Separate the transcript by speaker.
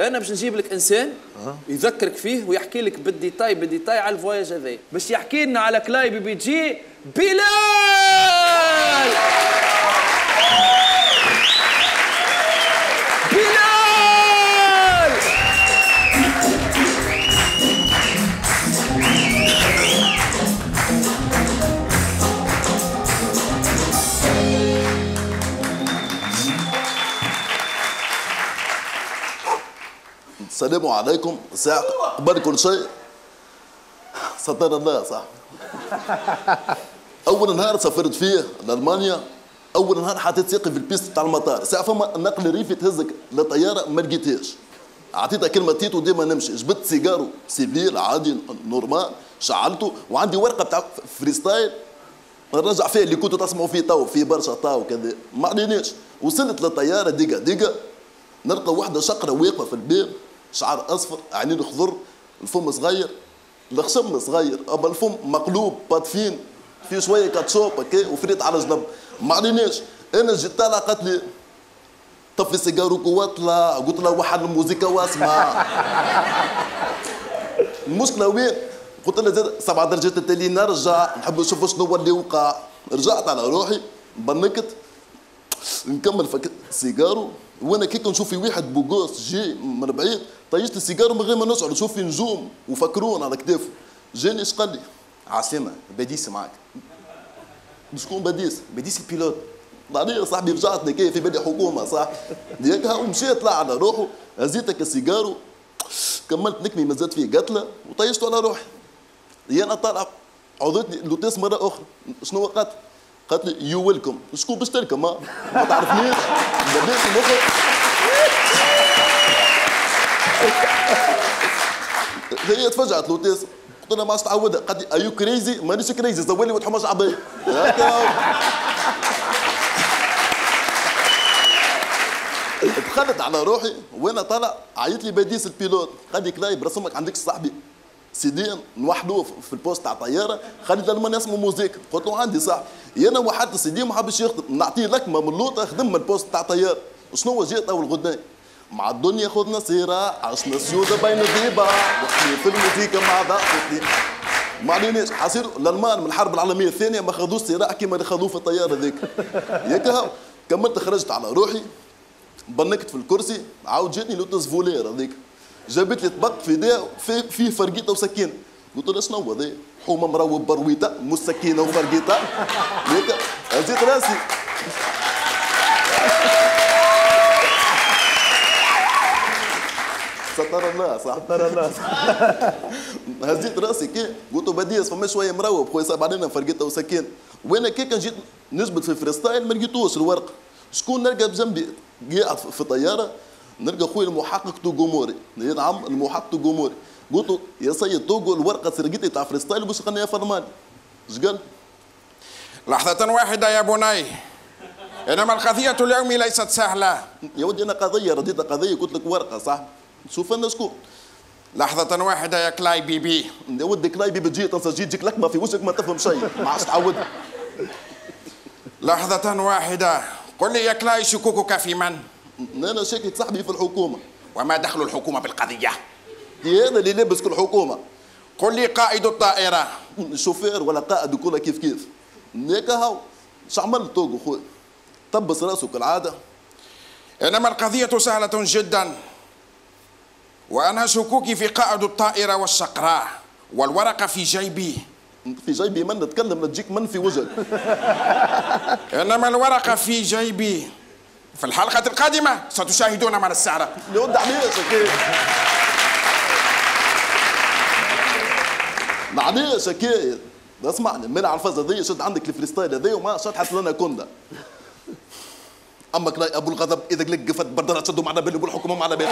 Speaker 1: أنا باش نجيب لك إنسان يذكرك فيه ويحكي لك بالديتاي بالديتاي على ال voyage هذا باش يحكي لنا على كلاي بي بي جي بلال!
Speaker 2: السلام عليكم. ساعة. قبل كل شيء ستر الله صح أول نهار سافرت فيه لألمانيا. أول نهار حطيت ساقي في البيست بتاع المطار. ساعة فما نقل ريفي تهزك للطيارة ما لقيتهاش. أعطيتها كلمة تيتو ديما نمشي. جبت سيجارو سيفيل عادي نورمال. شعلته وعندي ورقة بتاع فريستايل. نرجع فيه اللي كنتوا تسمعوا فيه تو في برشا تو كذا ما عليناش. وصلت للطيارة دقة دقة. نلقى واحدة شقرة واقفة في الباب. شعر أصفر عينين خضر الفم صغير الخشم صغير أما الفم مقلوب باتفين في شوية كاتشوب هكا وفريت على جنب. ما عليناش. أنا جيت طالع قالت لي طفي سيجارك واطلع قلت لها وحد الموزيكا واسمع. المشكلة وين؟ قلت لها زاد سبع درجات التالي نرجع نحب نشوف شنو هو اللي وقع. رجعت على روحي بنكت نكمل فك سيجارو. وأنا كيك نشوف في واحد بوغوس جي من بعيد طيشت السيجارو من غير ما نشعر نشوف في نجوم وفكرون على كتافه جاني إيش قال لي؟
Speaker 3: عاصمة بديس معاك.
Speaker 2: شكون بديس
Speaker 3: بديس البيلوت.
Speaker 2: بعدين صاحبي رجعت كيف؟ في بالي حكومة صح؟ ياك ومشي طلع على روحه. هزيتك السيجارو كملت نكمي مازالت فيه قتلة وطيشته على روحي. يا أنا طالع عوضتني لوتيس مرة أخرى. شنو قالت قالت لي يو ويلكم شكون باش تركب؟ ما ما تعرفنيش. بديت مخي هي تفجعت لوتيس قلت لها ما عادش تعودها قالت لي ايو كريزي مانيش كريزي زولي عباية هكا هو. دخلت على روحي. وأنا طالع عيط لي بديس البيلوت. قال لي كلاي برسمك عندك صاحبي. سيدين نوحدوه في البوست تاع طيارة. خلي المانيا اسمه موزيك. قلت له عندي صاحبي. أنا وحدت سيدي ما حبش يخدم. نعطيه لكمة من اللوطة خدم من البوست تاع طيارة. شنو جيت اول غداي مع الدنيا خذنا سيرة عشنا سيودة بين الديبة وحنا في الموسيقى مع ضغطتي ما عليناش حصير؟ الالمان من الحرب العالمية الثانية ما خذوش سراع كيما اللي خذوه في الطيارة ذيك. ياك كملت خرجت على روحي بنكت في الكرسي عاود جاتني لوتس فولير هذيك. جابت لي طبق في دا في فيه فرقيطة وسكينة. قلت لها شنو هذا حومة مروب برويطة مش سكينة وفرقيطة. هزيت راسي. ستر الله صح؟ ستر الله. هزيت رأسي كي قلت بديس فما شوية مروب خويا صعب علينا فرقيطه وسكين وأنا كي كان جيت نجبد في فريستايل ما لقيتوش الورقه شكون نلقى بجنبي؟ قاعد في طيارة نلقى خويا المحقق توغوموري. نعم المحقق توغوموري. قلت له يا سيد توغو الورقة سرقتي تاع فريستايل قلت خلني يا فرماني إيش قال؟
Speaker 4: لحظة واحدة يا بني. إنما القضية اليوم ليست سهلة.
Speaker 2: يا ودي أنا قضية رديتها قضية قلت لك ورقة صح؟ شوف أنا شكون
Speaker 4: لحظة واحدة يا كلاي
Speaker 2: يا ودي كلايبي بتجي تنسى جي تجيك لكمه في وشك ما تفهم شيء. ما عادش تعود.
Speaker 4: لحظة واحدة. قل لي يا كلاي شكوكك في من؟
Speaker 2: أنا شاكك صاحبي في الحكومة.
Speaker 4: وما دخل الحكومة بالقضية.
Speaker 2: يا أنا اللي لابس كل حكومة.
Speaker 4: قل لي قائد الطائرة.
Speaker 2: شوفير ولا قائد وكلها كيف كيف. هيك هاو شو عملت توقو خويا طبس راسه كالعاده
Speaker 4: إنما القضية سهلة جدا. وأنا شكوكي في قائد الطائرة والشقراء والورقة في جيبي.
Speaker 2: في جيبي من؟ تتكلم تجيك من في وجهك
Speaker 4: إنما الورقة في جيبي. في الحلقة القادمة ستشاهدون من السعرة
Speaker 2: ود عليش أكيد معليش أكيد اسمعني من على الفازه ذي شد عندك الفريستايل هذي وما شطحت لنا كنا اما كلاي أبو الغضب إذا لك قفت بردنا تشدوا معنا بالي بالحكومة معنا بالي.